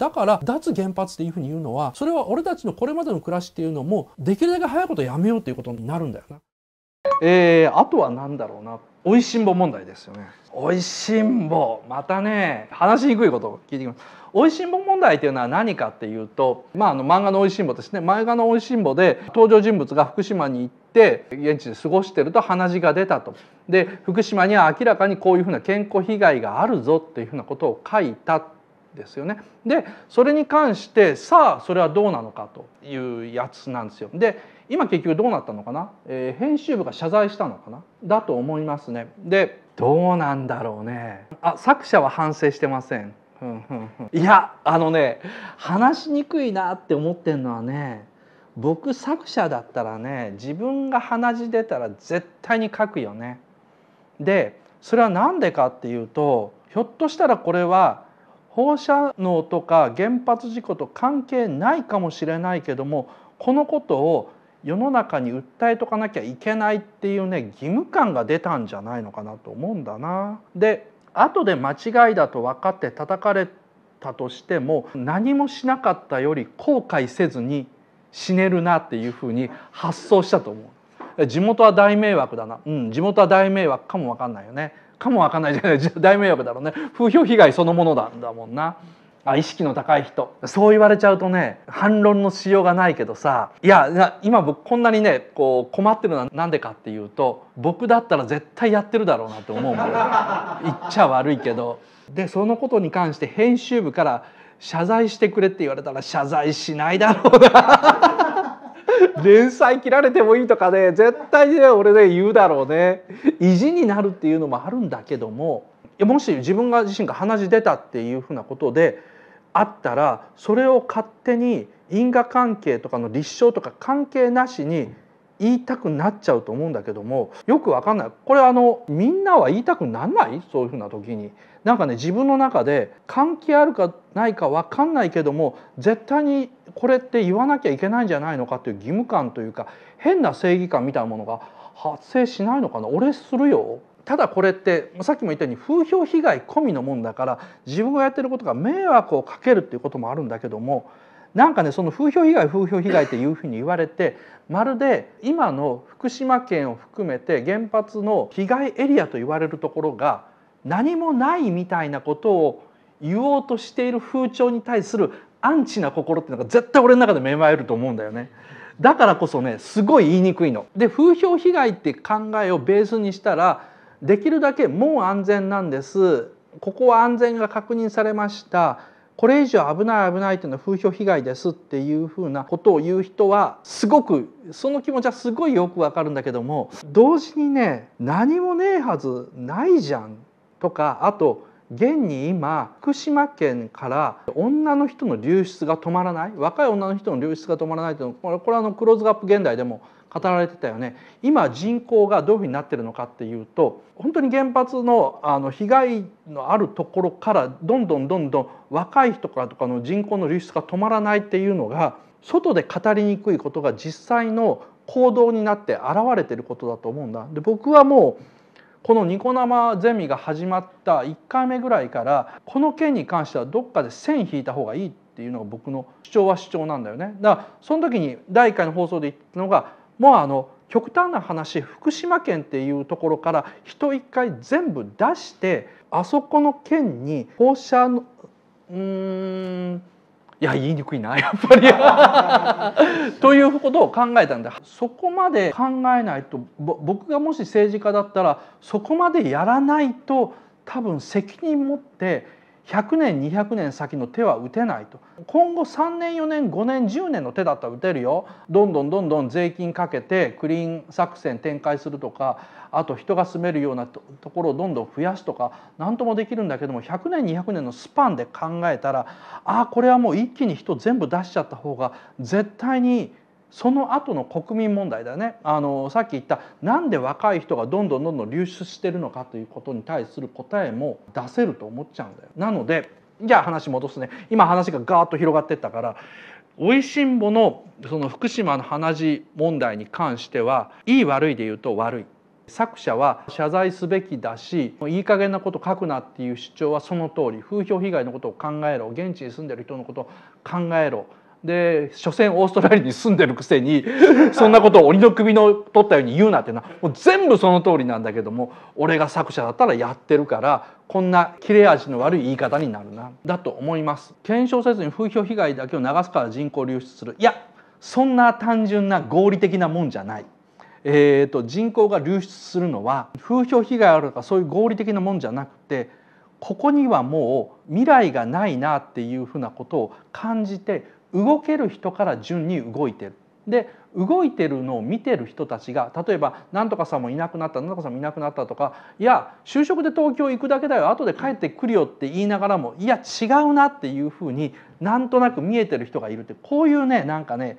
だから脱原発っていうふうに言うのはそれは俺たちのこれまでの暮らしっていうのもできるだけ早いことやめようっていうことになるんだよな。えー、あとは何だろうなおいしんぼ問題ですよね。おいしんぼまたね話しにくいことを聞いてきます。おいしんぼ問題というのは何かっていうと、まあ、あの漫画のおいしんぼですね漫画のおいしんぼで登場人物が福島に行って現地で過ごしてると鼻血が出たとで福島には明らかにこういうふうな健康被害があるぞっていうふうなことを書いたですよね。でそれに関してさあそれはどうなのかというやつなんですよ。で今結局どうなったのかな、えー、編集部が謝罪したのかな？だと思いますね。でどうなんだろうねあ作者は反省してません。いやあのね話しにくいなって思ってんのはね僕作者だったらね自分が鼻血出たら絶対に書くよね。でそれは何でかっていうとひょっとしたらこれは放射能とか原発事故と関係ないかもしれないけどもこのことを世の中に訴えとかなきゃいけないっていうね義務感が出たんじゃないのかなと思うんだな。で後で間違いだと分かって叩かれたとしても何もしなかったより後悔せずに死ねるなっていうふうに発想したと思う。地元は大迷惑だな、うん、地元は大迷惑かも分かんないよねかもわかんないじゃない。大迷惑だろうね。風評被害そのものなんだもんな。あ意識の高い人。そう言われちゃうとね反論のしようがないけどさ。いや今僕こんなにねこう困ってるのは何でかっていうと僕だったら絶対やってるだろうなって思うもん。言っちゃ悪いけど。でそのことに関して編集部から謝罪してくれって言われたら謝罪しないだろうな 連載切られてもいいとかね絶対ね俺ね言うだろうね。意地になるっていうのもあるんだけどももし自分が自身が鼻血出たっていうふうなことであったらそれを勝手に因果関係とかの立証とか関係なしに言いたくなっちゃうと思うんだけどもよくわかんない。これあのみんなは言いたくなんない？そういうふうな時に。なんかね自分の中で関係あるかないかわかんないけども絶対にこれって言わなきゃいけないんじゃないのかという義務感というか変な正義感みたいなものが発生しないのかな？俺するよ。ただこれってさっきも言ったように風評被害込みのもんだから自分がやってることが迷惑をかけるっていうこともあるんだけどもなんかねその風評被害風評被害っていうふうに言われてまるで今の福島県を含めて原発の被害エリアと言われるところが何もないみたいなことを言おうとしている風潮に対するアンチな心っていうのが絶対俺の中で芽生えると思うんだよね。だからこそねすごい言いにくいの。で風評被害って考えをベースにしたらできるだけもう安全なんですここは安全が確認されましたこれ以上危ない危ないっていうのは風評被害ですっていうふうなことを言う人はすごくその気持ちはすごいよくわかるんだけども同時にね何もねえはずないじゃんとかあと現に今福島県から女の人の流出が止まらない若い女の人の流出が止まらないというのこれこれはあのクローズアップ現代でも語られてたよね今人口がどういうふうになってるのかっていうと本当に原発のあの被害のあるところからどんどんどんどん若い人からとかの人口の流出が止まらないっていうのが外で語りにくいことが実際の行動になって現れてることだと思うんだ。で僕はもうこのニコ生ゼミが始まった1回目ぐらいからこの件に関してはどっかで線引いた方がいいっていうのが僕の主張は主張なんだよね。だからその時に第1回の放送で言ったのがもうあの極端な話福島県っていうところから人一回全部出してあそこの県に放射のうんいや言いにくいなやっぱり。ということを考えたんでそこまで考えないと僕がもし政治家だったらそこまでやらないと多分責任持って100年200年先の手は打てないと。今後3年4年5年10年の手だったら打てるよ。どんどんどんどん税金かけてクリーン作戦展開するとかあと人が住めるようなところをどんどん増やすとか何ともできるんだけども100年200年のスパンで考えたらああこれはもう一気に人全部出しちゃった方が絶対にその後の国民問題だね。あのさっき言ったなんで若い人がどんどんどんどん流出してるのかということに対する答えも出せると思っちゃうんだよ。なのでじゃあ話戻すね。今話がガーッと広がってったからおいしんぼのその福島の鼻血問題に関してはいい悪いで言うと悪い。作者は謝罪すべきだしいい加減なこと書くなっていう主張はその通り。風評被害のことを考えろ。現地に住んでる人のことを考えろ。で所詮オーストラリアに住んでるくせに そんなことを鬼の首の取ったように言うなってな。もう全部その通りなんだけども俺が作者だったらやってるからこんな切れ味の悪い言い方になるな。だと思います。検証せずに風評被害だけを流すから人口流出する。いやそんな単純な合理的なもんじゃない。えーと、人口が流出するのは風評被害あるとかそういう合理的なもんじゃなくてここにはもう未来がないなっていうふうなことを感じて動ける人から順に動いてる。で動いてるのを見てる人たちが例えば「何とかさんもいなくなった何とかさんもいなくなった」とか「いや就職で東京行くだけだよ後で帰ってくるよ」って言いながらも「いや違うな」っていうふうになんとなく見えてる人がいるってこういうねなんかね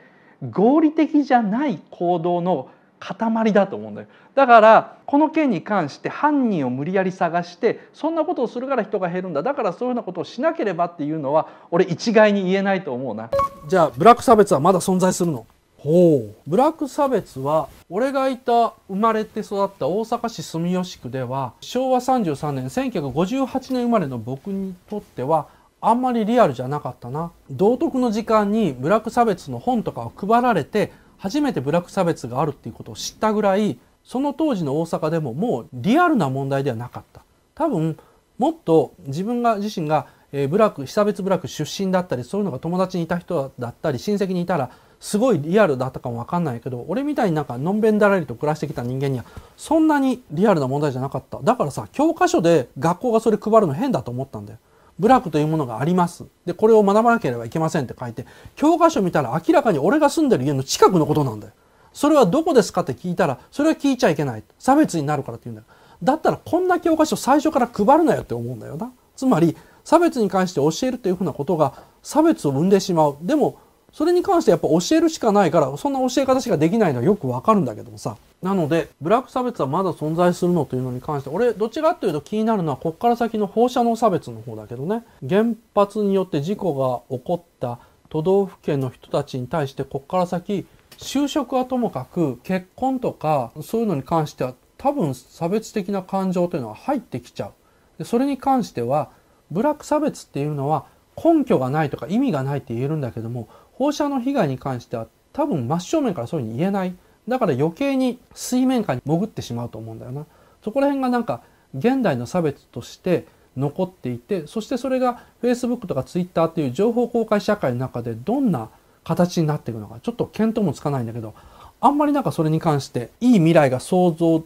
合理的じゃない行動の塊だと思うんだよ。だからこの件に関して犯人を無理やり探してそんなことをするから人が減るんだ。だからそういうようなことをしなければっていうのは俺一概に言えないと思うな。じゃあブラック差別はまだ存在するの？ほう。ブラック差別は俺がいた生まれて育った大阪市住吉区では昭和33年1958年生まれの僕にとってはあんまりリアルじゃなかったな。道徳の時間にブラック差別の本とかを配られて初めてブラック差別があるっていうことを知ったぐらいその当時の大阪でももうリアルな問題ではなかった。多分もっと自分が自身がえブラック被差別ブラック出身だったりそういうのが友達にいた人だったり親戚にいたらすごいリアルだったかもわかんないけど俺みたいになんかのんべんだらりと暮らしてきた人間にはそんなにリアルな問題じゃなかった。だからさ教科書で学校がそれ配るの変だと思ったんだよ。部落というものがあります。で、これを学ばなければいけませんって書いて、教科書見たら明らかに俺が住んでる家の近くのことなんだよ。それはどこですかって聞いたら、それは聞いちゃいけない。差別になるからって言うんだよ。だったらこんな教科書最初から配るなよって思うんだよな。つまり、差別に関して教えるというふうなことが差別を生んでしまう。でも、それに関してやっぱ教えるしかないからそんな教え方しかできないのはよくわかるんだけどもさ。なのでブラック差別はまだ存在するのというのに関して俺どっちかっていうと気になるのはこっから先の放射能差別の方だけどね。原発によって事故が起こった都道府県の人たちに対してこっから先就職はともかく結婚とかそういうのに関しては多分差別的な感情というのは入ってきちゃう。でそれに関してはブラック差別っていうのは根拠がないとか意味がないって言えるんだけども放射能被害に関しては多分真正面からそういうふうに言えない。だから余計に水面下に潜ってしまうと思うんだよな。そこら辺がなんか現代の差別として残っていてそしてそれが Facebook とか Twitter っていう情報公開社会の中でどんな形になっていくのか。ちょっと見当もつかないんだけどあんまりなんかそれに関していい未来が想像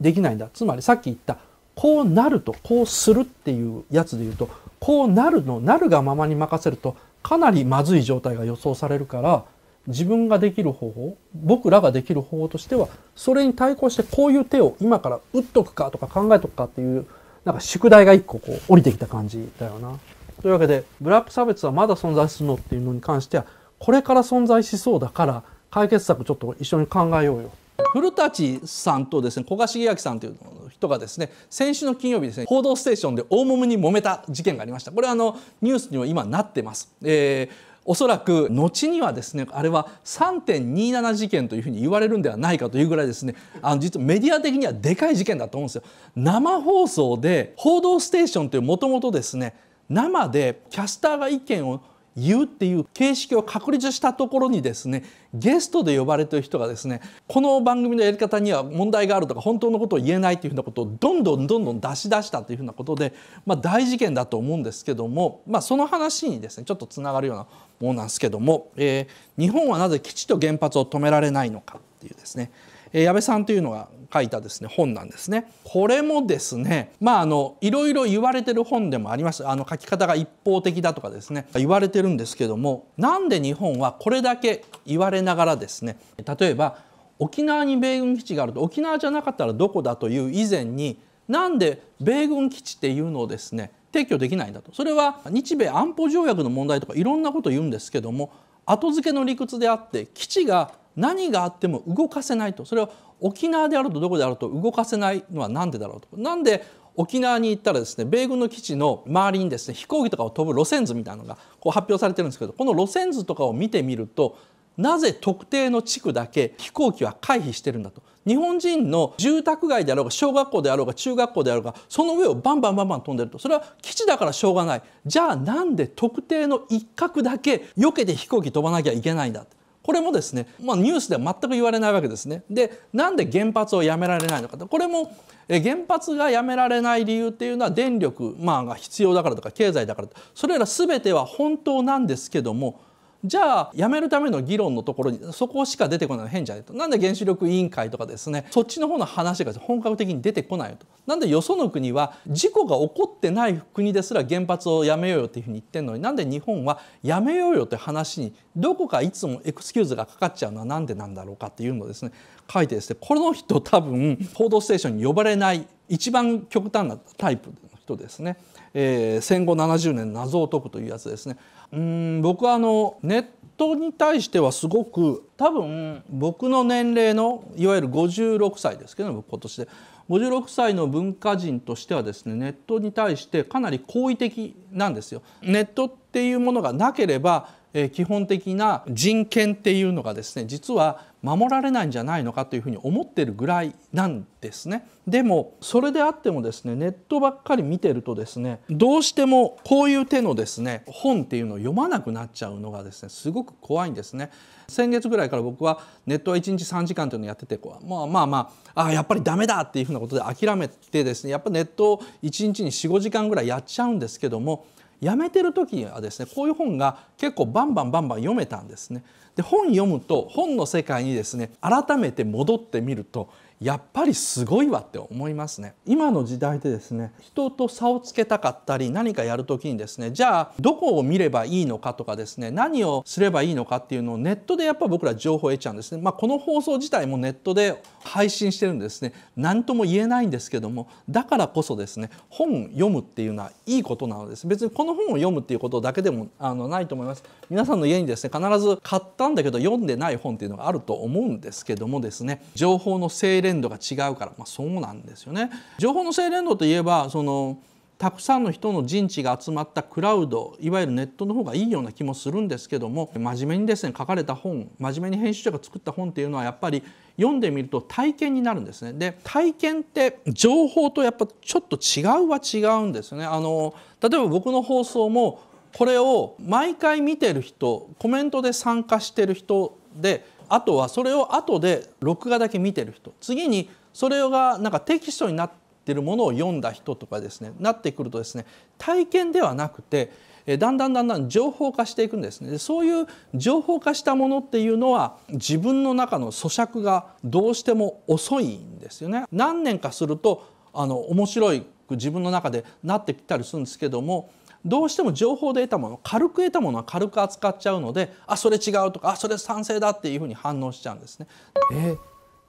できないんだ。つまりさっき言ったこうなるとこうするっていうやつで言うとこうなるのなるがままに任せるとかなりまずい状態が予想されるから自分ができる方法僕らができる方法としてはそれに対抗してこういう手を今から打っとくかとか考えとくかっていうなんか宿題が一個こう降りてきた感じだよな。というわけでブラック差別はまだ存在するのっていうのに関してはこれから存在しそうだから解決策ちょっと一緒に考えようよ。古舘さんとですね古賀茂明さんという人がですね先週の金曜日ですね「報道ステーション」で大揉めに揉めた事件がありましたこれはあのニュースには今なってます。えーおそらく後にはですねあれは3.27事件というふうに言われるんではないかというぐらいですねあの実はメディア的にはでかい事件だと思うんですよ。生放送で「報道ステーション」というもともとですね生でキャスターが意見を言うっていう形式を確立したところにですねゲストで呼ばれてる人がですねこの番組のやり方には問題があるとか本当のことを言えないというふうなことをどんどんどんどん出し出したというふうなことで、まあ、大事件だと思うんですけども、まあ、その話にですねちょっとつながるようなものなんですけども、えー、日本はなぜ基地と原発を止められないのかっていうですね矢部さんというのが書いたですね本なんですね。これもですねまああのいろいろ言われてる本でもありますあの書き方が一方的だとかですね言われてるんですけどもなんで日本はこれだけ言われながらですね例えば沖縄に米軍基地があると沖縄じゃなかったらどこだという以前になんで米軍基地っていうのをですね撤去できないんだとそれは日米安保条約の問題とかいろんなこと言うんですけども後付けの理屈であって基地が何があっても動かせないと。それは沖縄であるとどこであると動かせないのは何でだろうと。なんで沖縄に行ったらですね米軍の基地の周りにですね飛行機とかを飛ぶ路線図みたいなのがこう発表されてるんですけどこの路線図とかを見てみるとなぜ特定の地区だけ飛行機は回避してるんだと。日本人の住宅街であろうが小学校であろうが中学校であろうがその上をバンバンバンバン飛んでると。それは基地だからしょうがない。じゃあなんで特定の一角だけ避けて飛行機飛ばなきゃいけないんだこれもですね、まあ、ニュースでは全く言われないわけですね。でなんで原発をやめられないのかとこれも原発がやめられない理由っていうのは電力、まあ、が必要だからとか経済だからそれら全ては本当なんですけどもじゃあやめるための議論のところにそこしか出てこない。の変じゃないと。なんで原子力委員会とかですね。そっちの方の話が本格的に出てこないと。なんでよその国は事故が起こってない国ですら原発をやめようよっていうふうに言ってるのに。なんで日本はやめようよって話にどこかいつもエクスキューズがかかっちゃうのは何でなんだろうかっていうのをですね書いてですね。この人多分「報道ステーション」に呼ばれない一番極端なタイプの人ですね。えー、戦後70年謎を解くというやつですね。うん僕はあのネットに対してはすごく多分僕の年齢のいわゆる56歳ですけど今年で56歳の文化人としてはですねネットに対してかなり好意的なんですよ。ネットっていうものがなければ基本的な人権っていうのがですね実は守られないんじゃないのかというふうに思ってるぐらいなんですね。でもそれであってもですねネットばっかり見てるとですねどうしてもこういう手のですね本っていうのを読まなくなっちゃうのがですねすごく怖いんですね。先月ぐらいから僕はネットは1日3時間というのをやっててこうまあまあまああやっぱりダメだっていうふうなことで諦めてですねやっぱネットを1日に45時間ぐらいやっちゃうんですけども辞めてる時にはですねこういう本が結構バンバンバンバン読めたんですね。で本読むと本の世界にですね改めて戻ってみるとやっぱりすごいわって思いますね。今の時代でですね人と差をつけたかったり何かやる時にですねじゃあどこを見ればいいのかとかですね何をすればいいのかっていうのをネットでやっぱ僕ら情報を得ちゃうんですね。まあこの放送自体もネットで配信してるんですね何とも言えないんですけどもだからこそですね本読むっていうのはいいことなのです。別にこの本を読むっていうことだけでもあのないと思います。皆さんの家にですね必ず買ったんだけど読んでない本っていうのがあると思うんですけどもですね情報の精錬度が違うから、まあ、そうなんですよね。情報の精錬度といえばそのたくさんの人の陣地が集まったクラウドいわゆるネットの方がいいような気もするんですけども真面目にですね書かれた本真面目に編集者が作った本っていうのはやっぱり読んでみると体験になるんですね。で体験って情報とやっぱちょっと違うは違うんですね。あの例えば僕の放送もこれを毎回見てる人コメントで参加してる人であとはそれを後で録画だけ見てる人。次にそれがなんかテキストになってるものを読んだ人とかですね。なってくるとですね体験ではなくてだんだんだんだん情報化していくんですね。そういう情報化したものっていうのは自分の中の咀嚼がどうしても遅いんですよね。何年かするとあの面白い自分の中でなってきたりするんですけどもどうしても情報で得たもの軽く得たものは軽く扱っちゃうのであそれ違うとかあそれ賛成だっていうふうに反応しちゃうんですね。えー、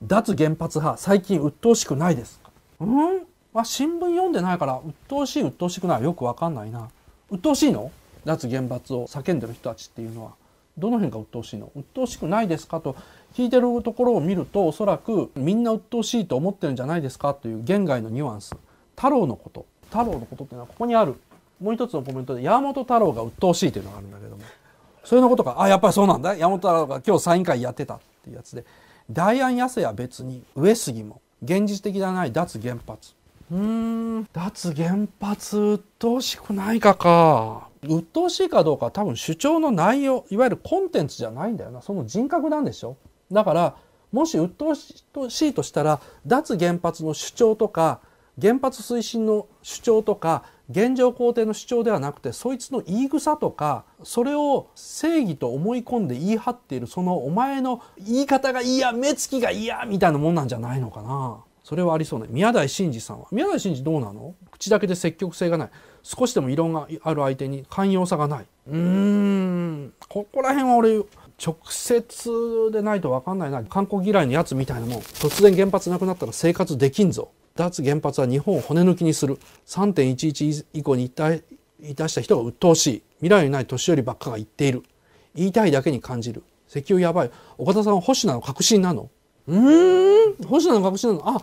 脱原発派最近鬱陶しくないですか？うん？まあ、新聞読んでないから鬱陶しい鬱陶しくない。よくわかんないな。鬱陶しいの？脱原発を叫んでる人たちっていうのは。どの辺が鬱陶しいの？鬱陶しくないですか？と聞いてるところを見るとおそらくみんな鬱陶しいと思ってるんじゃないですか？という言外のニュアンス。太郎のこと。太郎のことっていうのはここにあるもう一つのコメントで山本太郎が鬱陶しいというのがあるんだけども。それのことかあやっぱりそうなんだ。山本太郎が今日サイン会やってたっていうやつで。大安安や別に上杉も現実的ではない脱原発。うん。脱原発鬱陶しくないかか。鬱陶しいかどうかは多分主張の内容いわゆるコンテンツじゃないんだよな。その人格なんでしょ。だからもし鬱陶しいとしたら脱原発の主張とか原発推進の主張とか現状肯定の主張ではなくてそいつの言い草とかそれを正義と思い込んで言い張っているそのお前の言い方が嫌目つきが嫌みたいなもんなんじゃないのかな。それはありそうね。宮台真司さんは。宮台真司どうなの？口だけで積極性がない。少しでも異論がある相手に寛容さがない。うーん。ここら辺は俺直接でないと分かんないな。観光嫌いのやつみたいなもん。突然原発なくなったら生活できんぞ。脱原発は日本を骨抜きにする。3.11以降に言い出した人が鬱陶しい未来にない年寄りばっかが言っている言いたいだけに感じる石油やばい岡田さんは星名の確信なのうん星名の確信なのあ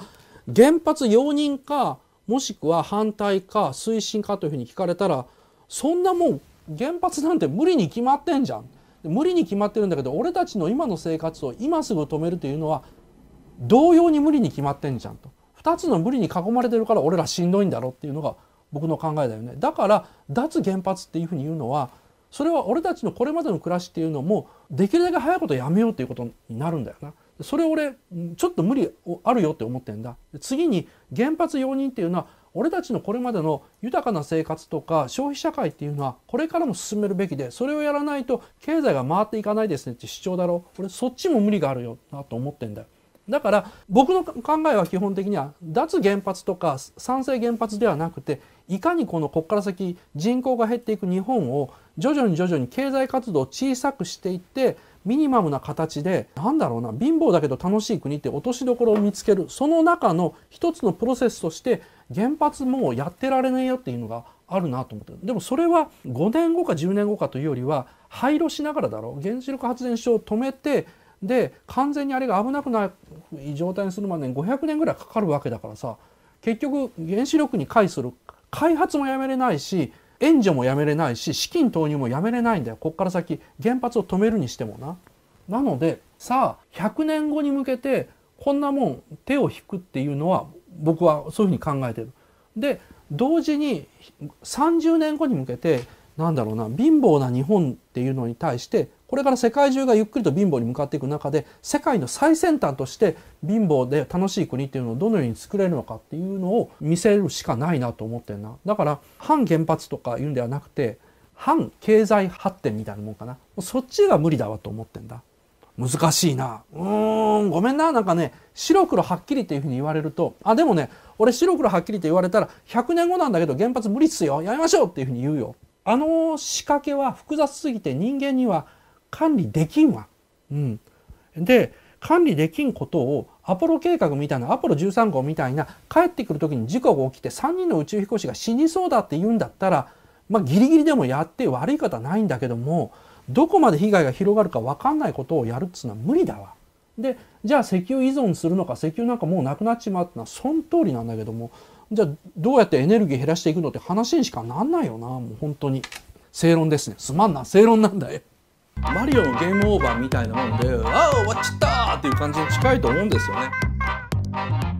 原発容認かもしくは反対か推進かというふうに聞かれたらそんなもん原発なんて無理に決まってんじゃん無理に決まってるんだけど俺たちの今の生活を今すぐ止めるというのは同様に無理に決まってんじゃんと2つの無理に囲まれてるから俺らしんどいんだろっていうのが僕の考えだよねだから脱原発っていうふうに言うのはそれは俺たちのこれまでの暮らしっていうのもできるだけ早いことやめようっていうことになるんだよな。それ俺ちょっと無理あるよって思ってんだ。次に原発容認っていうのは俺たちのこれまでの豊かな生活とか消費社会っていうのはこれからも進めるべきでそれをやらないと経済が回っていかないですねって主張だろう俺そっちも無理があるよなと思ってんだよ。だから僕の考えは基本的には脱原発とか賛成原発ではなくていかにこのここから先人口が減っていく日本を徐々に徐々に経済活動を小さくしていってミニマムな形でなんだろうな貧乏だけど楽しい国って落としどころを見つけるその中の一つのプロセスとして原発もうやってられないよっていうのがあるなと思ってでもそれは5年後か10年後かというよりは廃炉しながらだろう。原子力発電所を止めてで完全にあれが危なくない状態にするまでに500年ぐらいかかるわけだからさ結局原子力に介する開発もやめれないし援助もやめれないし資金投入もやめれないんだよこっから先原発を止めるにしてもな。なのでさあ100年後に向けてこんなもん手を引くっていうのは僕はそういうふうに考えてる。で同時に30年後に向けてなんだろうな貧乏な日本っていうのに対してこれから世界中がゆっくりと貧乏に向かっていく中で世界の最先端として貧乏で楽しい国っていうのをどのように作れるのかっていうのを見せるしかないなと思ってんな。だから反原発とかいうんではなくて反経済発展みたいなもんかな。そっちが無理だわと思ってんだ。難しいな。うーんごめんな。なんかね白黒はっきりっていうふうに言われるとあでもね俺白黒はっきりって言われたら100年後なんだけど原発無理っすよ。やめましょうっていうふうに言うよ。あの仕掛けは複雑すぎて人間には管理できんわ。うん、で管理できんことをアポロ計画みたいなアポロ13号みたいな帰ってくる時に事故が起きて3人の宇宙飛行士が死にそうだって言うんだったらまあギリギリでもやって悪い方はないんだけどもどこまで被害が広がるか分かんないことをやるっつうのは無理だわ。でじゃあ石油依存するのか石油なんかもうなくなっちまうってのはその通りなんだけどもじゃあどうやってエネルギー減らしていくのって話にしかなんないよなもう本当に正論ですねすまんな正論なんだよ。マリオのゲームオーバーみたいなもんで「ああ終わっちゃった!」っていう感じに近いと思うんですよね。